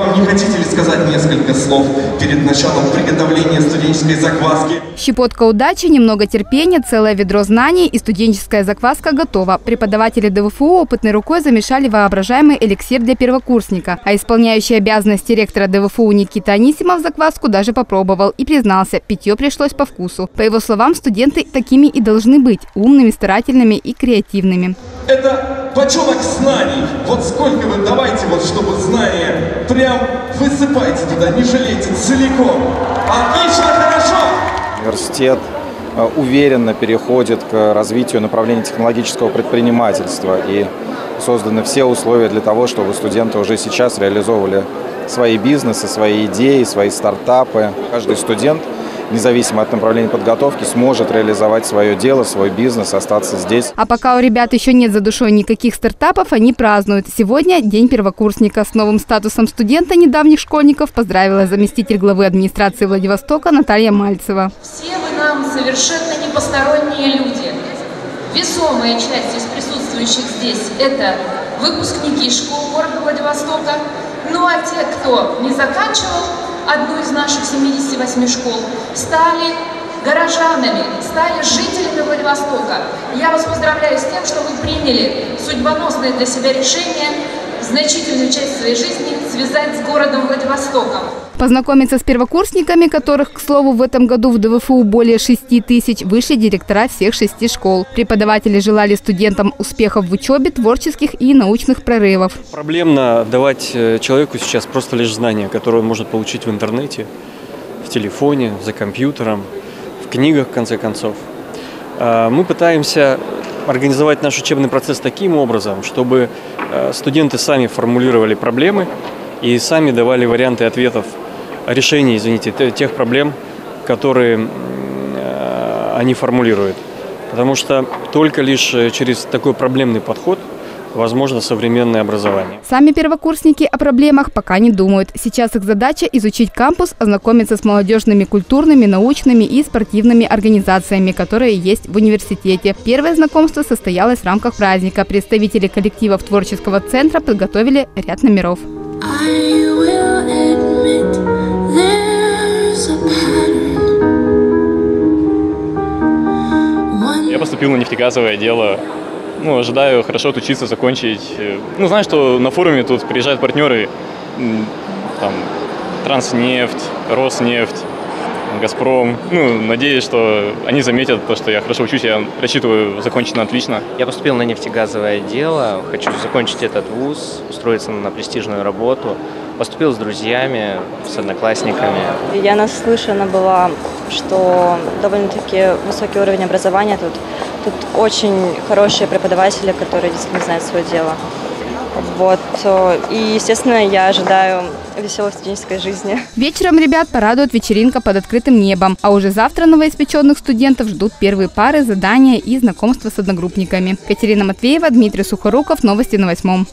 Не хотите ли сказать несколько слов перед началом приготовления студенческой закваски? Щепотка удачи, немного терпения, целое ведро знаний и студенческая закваска готова. Преподаватели ДВФУ опытной рукой замешали воображаемый эликсир для первокурсника. А исполняющий обязанности ректора ДВФУ Никита Анисимов закваску даже попробовал и признался, питье пришлось по вкусу. По его словам, студенты такими и должны быть – умными, старательными и креативными. Это бочонок знаний. Вот сколько вы давайте, вот чтобы знания прям высыпайте туда, не жалейте целиком. Отлично, хорошо! Университет э, уверенно переходит к развитию направления технологического предпринимательства и созданы все условия для того, чтобы студенты уже сейчас реализовывали свои бизнесы, свои идеи, свои стартапы. Каждый студент – независимо от направления подготовки, сможет реализовать свое дело, свой бизнес, остаться здесь. А пока у ребят еще нет за душой никаких стартапов, они празднуют. Сегодня день первокурсника. С новым статусом студента недавних школьников поздравила заместитель главы администрации Владивостока Наталья Мальцева. Все вы нам совершенно не посторонние люди. Весомая часть из присутствующих здесь – это выпускники школ города Владивостока. Ну а те, кто не заканчивал одну из наших 78 школ, стали горожанами, стали жителями Владивостока. Я вас поздравляю с тем, что вы приняли судьбоносное для себя решение значительную часть своей жизни связать с городом Владивостоком. Познакомиться с первокурсниками, которых, к слову, в этом году в ДВФУ более 6 тысяч, вышли директора всех шести школ. Преподаватели желали студентам успехов в учебе, творческих и научных прорывов. Проблемно давать э, человеку сейчас просто лишь знания, которые он может получить в интернете, в телефоне, за компьютером, в книгах, в конце концов. А, мы пытаемся организовать наш учебный процесс таким образом, чтобы э, студенты сами формулировали проблемы и сами давали варианты ответов, решений, извините, тех проблем, которые э, они формулируют. Потому что только лишь э, через такой проблемный подход – возможно современное образование. Сами первокурсники о проблемах пока не думают. Сейчас их задача изучить кампус, ознакомиться с молодежными, культурными, научными и спортивными организациями, которые есть в университете. Первое знакомство состоялось в рамках праздника. Представители коллективов творческого центра подготовили ряд номеров. Я поступил на нефтегазовое дело. Ну, ожидаю хорошо отучиться, закончить. Ну, знаю, что на форуме тут приезжают партнеры, там, Транснефть, Роснефть, Газпром. Ну, надеюсь, что они заметят то, что я хорошо учусь, я рассчитываю закончить на отлично. Я поступил на нефтегазовое дело, хочу закончить этот вуз, устроиться на престижную работу. Поступил с друзьями, с одноклассниками. Я наслышана была, что довольно-таки высокий уровень образования тут. Тут очень хорошие преподаватели, которые действительно знают свое дело. Вот. И, естественно, я ожидаю веселой студенческой жизни. Вечером ребят порадует вечеринка под открытым небом. А уже завтра новоиспеченных студентов ждут первые пары, задания и знакомства с одногруппниками. Катерина Матвеева, Дмитрий Сухоруков. Новости на восьмом.